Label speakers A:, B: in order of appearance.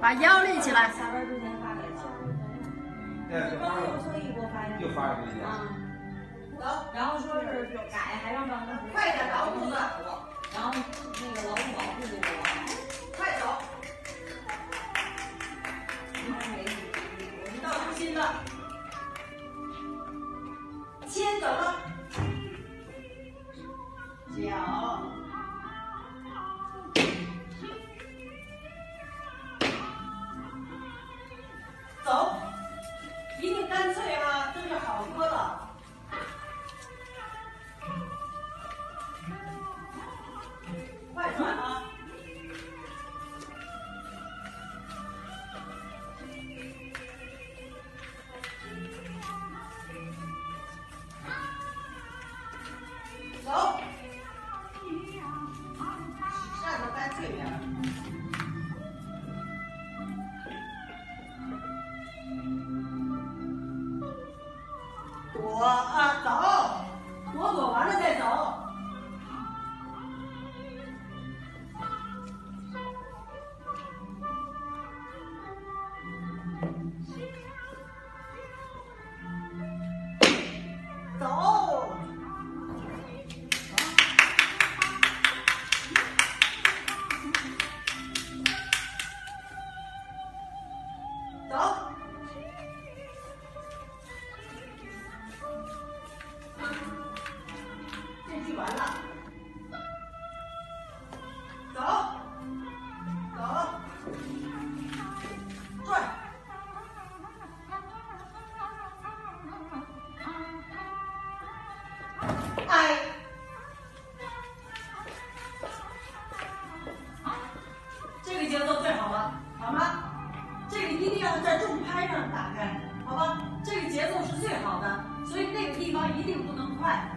A: 把腰立起来。
B: 下班之前发给他。
C: 对，
B: 刚刚又特意给我发一个。
C: 又发给你。
B: 啊。走，然后说是改，还让办公室
D: 快点找步子。
B: 然后那个劳动保护的我，
D: 快走。到中心了。先走了。脚。走，一定干脆啊，这就好多了。快转啊！走，我，走，哎。这个节奏最好了，好吗？这个一定要在重拍上打开，好吧？这个节奏是最好的，所以那个地方一定不能快。